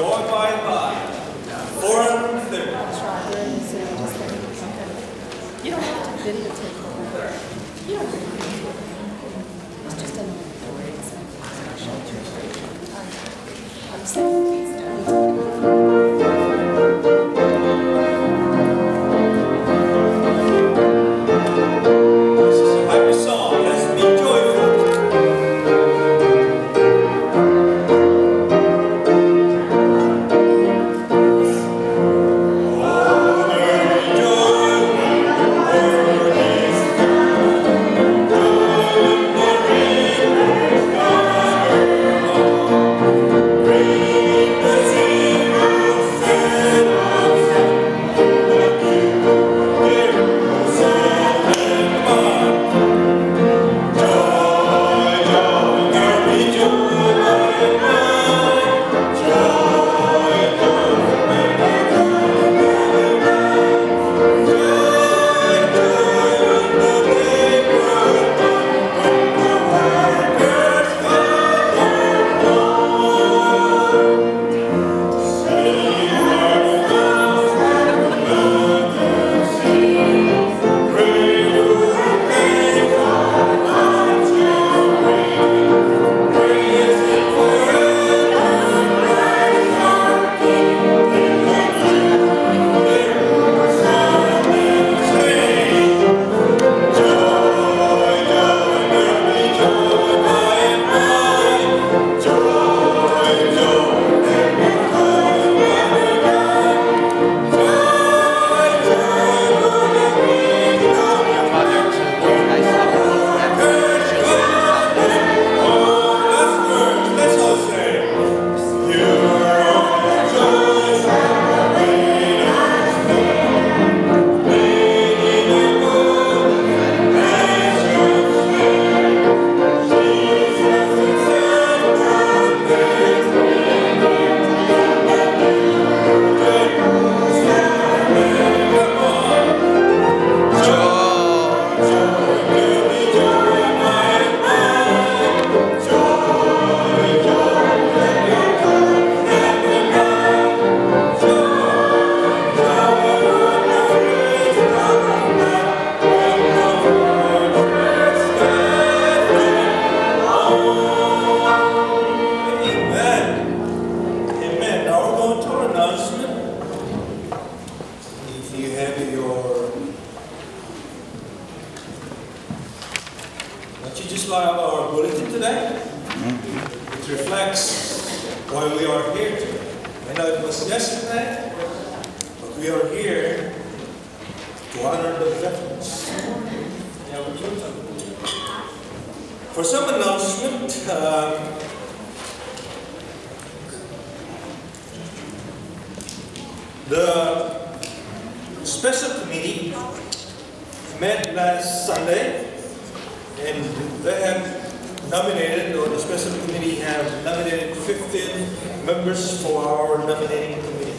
Joy by today? It reflects why we are here today. I know it was yesterday, but we are here to honor the veterans. For some announcement, um, The special committee met last Sunday and they have nominated, or the special committee have nominated 15 members for our nominating committee.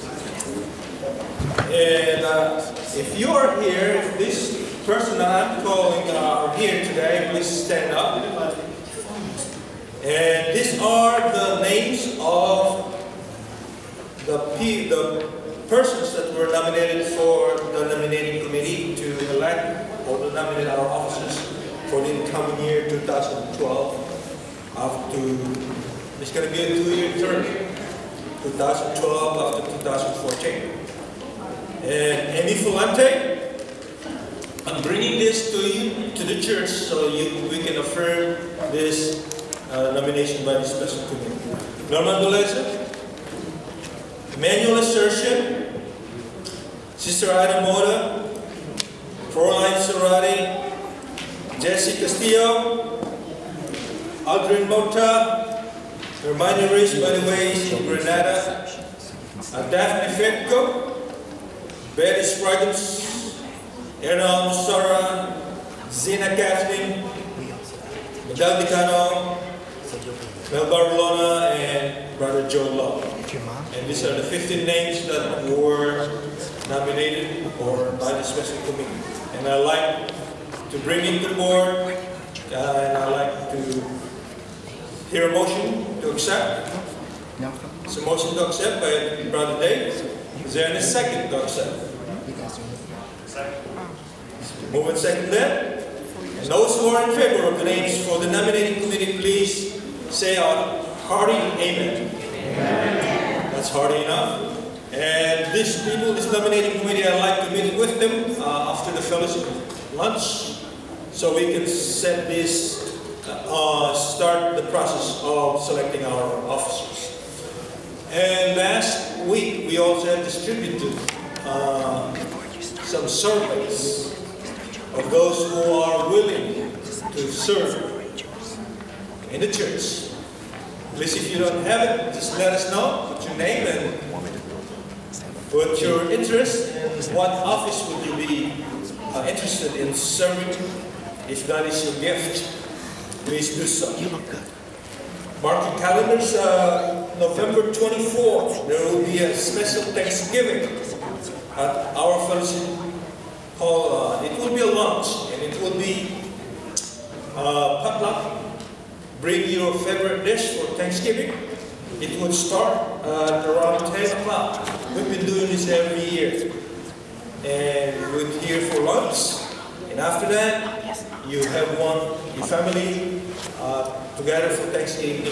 And uh, if you are here, if this person I'm calling are here today, please stand up. And these are the names of the, the persons that were nominated for the nominating committee to elect or to nominate our officers for the incoming year 2012 up to, it's going to be a two-year term, 2012 up to 2014. And Amy Fulante, I'm bringing this to you, to the church, so you, we can affirm this uh, nomination by the special committee. Norman Doleza, Emmanuel Assertion, Sister Ida Mota, Fräulein Serrati, Jesse Castillo, Aldrin Mota, Hermione Reese, by the way, is in Grenada, uh, Daphne Fetko, Betty Spraggins, Erna Sara, Zena Kathleen, Madal Dicano, Mel Barcelona, and Brother Joe Law. And these are the 15 names that were nominated or by the special committee. And I like to bring in the board, uh, and I'd like to hear a motion to accept. It's a motion to accept by Brother Dave. Is there any second to accept? Move and second then. And those who are in favor of the names for the nominating committee, please say a hearty amen. That's hearty enough. And these people, this nominating committee, I'd like to meet with them uh, after the fellowship lunch so we can set this, uh, start the process of selecting our officers. And last week, we also have distributed uh, some surveys of those who are willing to serve in the church. Please, if you don't have it, just let us know, put your name and put your interest and what office would you be uh, interested in serving. If that is your gift, please do so. Mark your calendars, uh, November 24th, there will be a special Thanksgiving at our fellowship hall. Uh, it will be a lunch and it will be uh, potluck. Bring your favorite dish for Thanksgiving. It would start uh, around 10 o'clock. We've been doing this every year. And we're here for lunch. And after that, you have one, your family uh, together for Thanksgiving,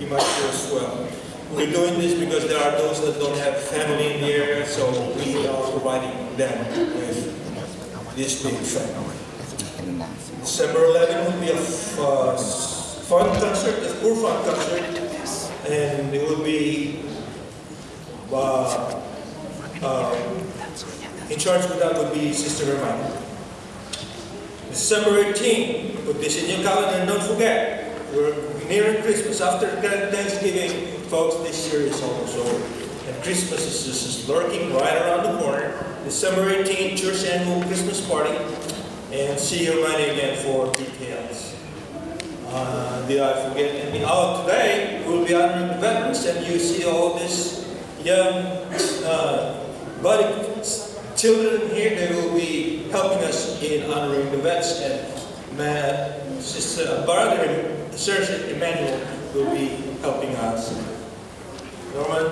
you might do as well. We're doing this because there are those that don't have family in the area, so we are providing them with this big family. December 11 will be a uh, fun concert, a poor fun concert, and it will be uh, uh, in charge of that would be Sister Romana. December 18, put this in your calendar and don't forget, we're nearing Christmas. After Thanksgiving, folks, this year is almost over. And Christmas is just lurking right around the corner. December 18, church annual Christmas party. And see you money again for details. Uh, did I forget anything? Oh, today we'll be honoring the veterans, and you see all this young uh, children here. They will be helping us in honoring the vets, and my sister, brother, Sergeant Emmanuel, will be helping us. Norman,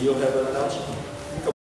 you'll have an announcement.